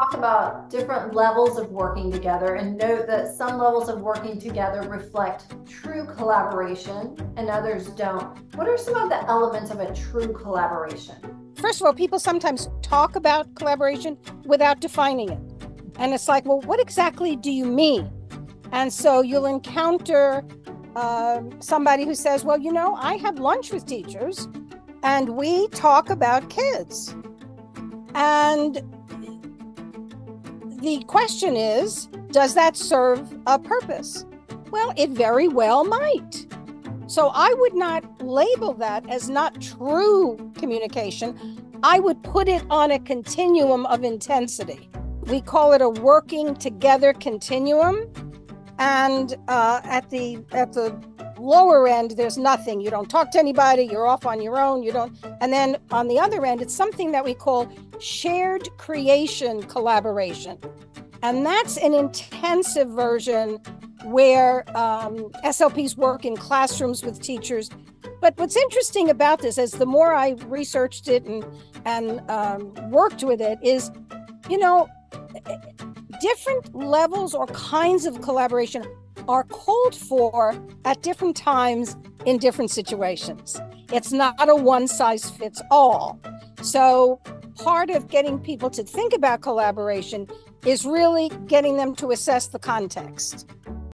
talk about different levels of working together and note that some levels of working together reflect true collaboration and others don't. What are some of the elements of a true collaboration? First of all, people sometimes talk about collaboration without defining it. And it's like, well, what exactly do you mean? And so you'll encounter uh, somebody who says, well, you know, I have lunch with teachers and we talk about kids. And the question is does that serve a purpose? Well, it very well might. So I would not label that as not true communication. I would put it on a continuum of intensity. We call it a working together continuum. And uh, at the at the lower end, there's nothing. You don't talk to anybody. You're off on your own. You don't. And then on the other end, it's something that we call shared creation collaboration. And that's an intensive version where um, SLPs work in classrooms with teachers. But what's interesting about this is the more I researched it and, and um, worked with it, is, you know, different levels or kinds of collaboration are called for at different times in different situations. It's not a one size fits all. So, part of getting people to think about collaboration is really getting them to assess the context.